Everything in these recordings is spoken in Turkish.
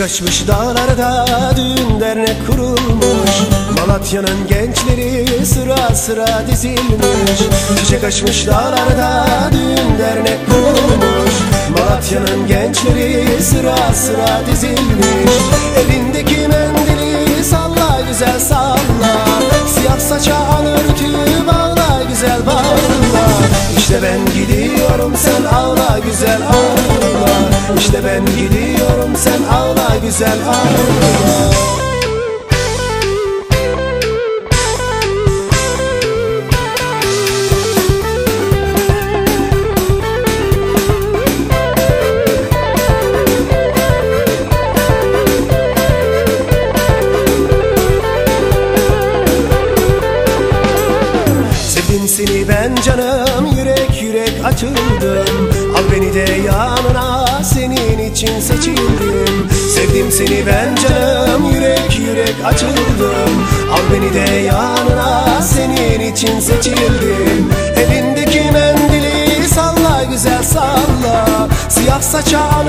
Çiçek açmış dağlarda düğün dernek kurulmuş. Malatya'nın gençleri sıra sıra dizilmiş. Çiçek açmış dağlarda düğün dernek kurulmuş. Malatya'nın gençleri sıra sıra dizilmiş. Elindeki mendili salla güzel salla. Siyah saça al örtüyü bağla güzel bağla İşte ben gidiyorum sen ağla güzel ağla İşte ben gidiyorum sen ağla güzel ağla Sevdim seni ben canım yürek yürek açıldım seni ben canım yürek yürek açıldım. Al beni de yanına senin için seçildim. Elindeki mendili salla güzel salla. Siyah saça al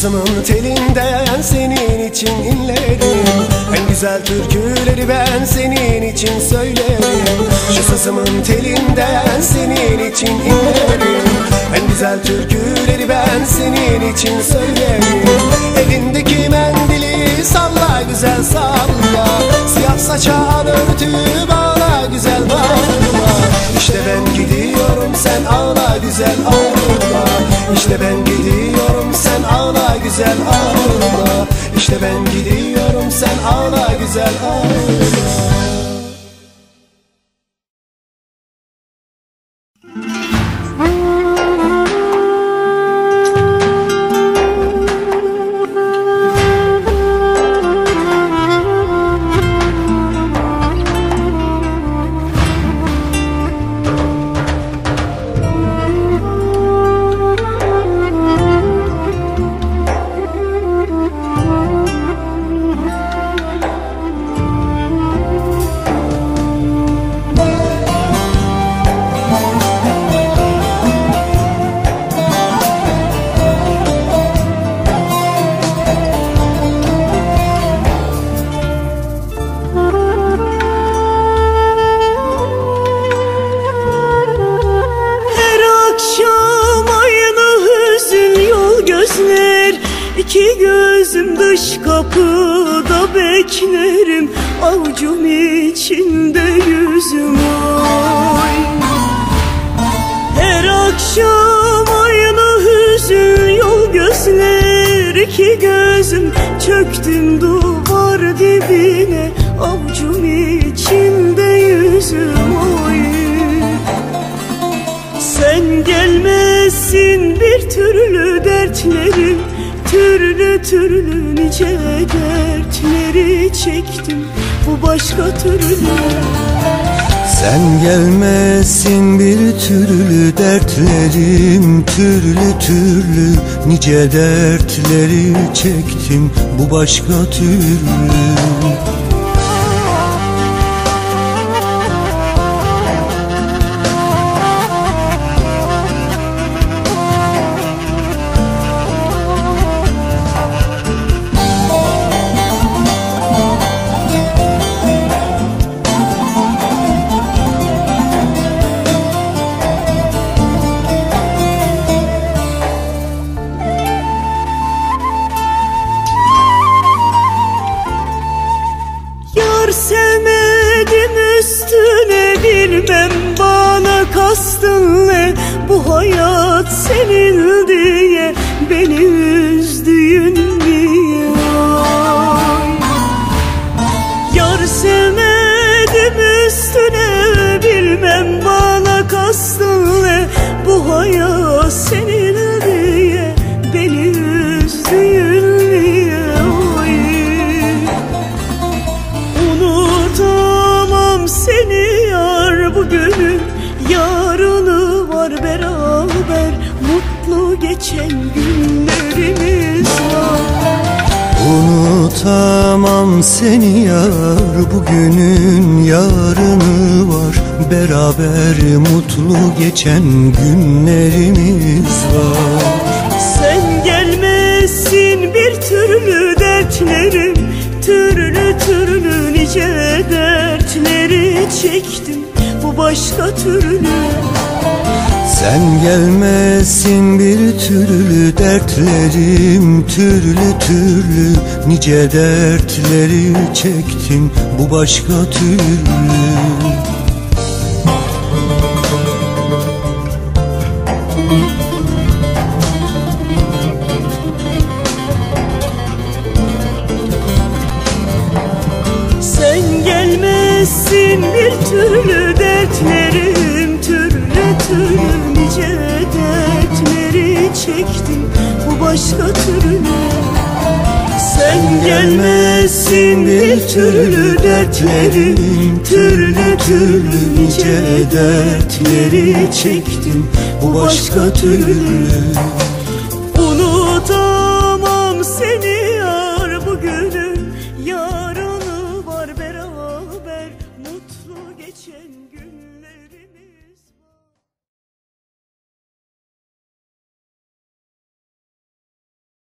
Şu sızımın telinden senin için inlerim. En güzel türküleri ben senin için söylerim. Şu sızımın telinden senin için inlerim. En güzel türküleri ben senin için söylerim. Elindeki mendili salla güzel salla. Siyah saça al örtü bağla güzel bağla. İşte ben gidiyorum sen ağla güzel ağla. İşte ben güzel ağla. İşte ben gidiyorum sen ağla güzel ağla gözüm dış kapıda beklerim. Avucum içinde yüzüm ay Her akşam aynı hüzün yol gözler İki gözüm. Çöktüm duvar dibine Avucum içinde yüzüm ay sen gelmezsin bir türlü dertlerim Türlü türlü nice dertleri çektim. Bu başka türlü. Sen gelmezsin bir türlü dertlerim. Türlü türlü nice dertleri çektim. Bu başka türlü bilmem bana kastın ne Bu hayat senin diye benim bugünün Yarını var beraber. Mutlu geçen günlerimiz var. Unutamam seni yar Bugünün yarını var. Beraber mutlu geçen günlerimiz var. Sen gelmezsin bir türlü dertlerim. Türlü türlü nice dertleri çektim başka türlü. Sen gelmezsin bir türlü dertlerim Türlü türlü. Nice dertleri çektim Bu başka türlü gelmezsin bir türlü dertlerim Türlü türlü nice dertleri çektim Bu başka türlü. Sen gelmezsin bir türlü dertlerim Türlü türlü nice dertleri çektim Bu başka türlü. Unutamam seni